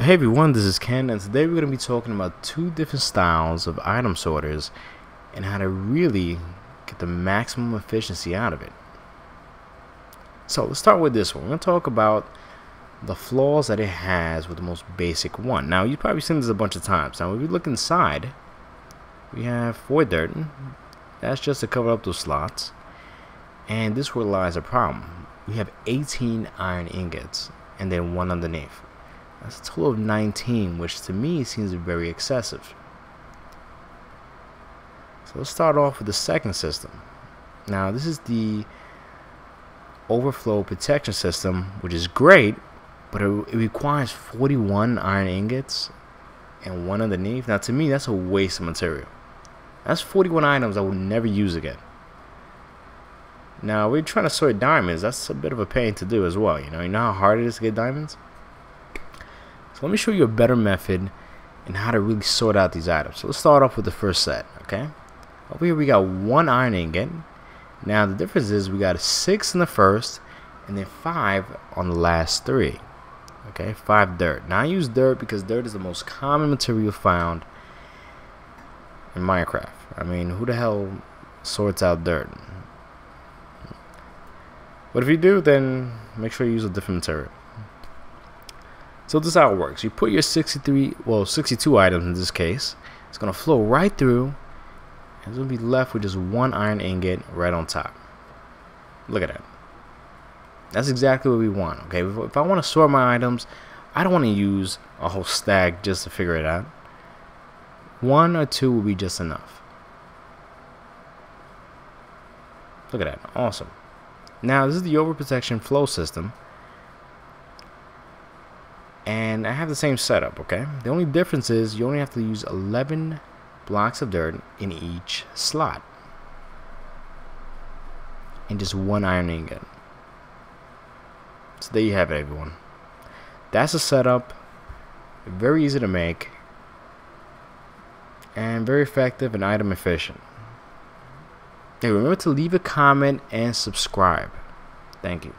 Hey everyone, this is Ken, and today we're going to be talking about two different styles of item sorters and how to really get the maximum efficiency out of it. So let's start with this one. We're going to talk about the flaws that it has with the most basic one. Now, you've probably seen this a bunch of times. Now, when we look inside, we have four dirt. That's just to cover up those slots. And this where lies a problem. We have 18 iron ingots and then one underneath. That's a total of 19, which to me seems very excessive. So let's start off with the second system. Now this is the overflow protection system, which is great, but it, it requires 41 iron ingots and one underneath. Now to me, that's a waste of material. That's 41 items I will never use again. Now we're trying to sort diamonds. That's a bit of a pain to do as well. You know, you know how hard it is to get diamonds. So let me show you a better method and how to really sort out these items. So let's start off with the first set, okay? Over here we got one iron ingot. Now the difference is we got a six in the first and then five on the last three. Okay, five dirt. Now I use dirt because dirt is the most common material found in Minecraft. I mean, who the hell sorts out dirt? But if you do, then make sure you use a different material. So this is how it works. You put your 63, well 62 items in this case. It's going to flow right through. And it's going to be left with just one iron ingot right on top. Look at that. That's exactly what we want. Okay, if, if I want to sort my items, I don't want to use a whole stack just to figure it out. One or two will be just enough. Look at that. Awesome. Now, this is the overprotection flow system and I have the same setup okay? The only difference is you only have to use 11 blocks of dirt in each slot. And just one iron ingot so there you have it everyone. That's the setup very easy to make and very effective and item efficient. Hey remember to leave a comment and subscribe. Thank you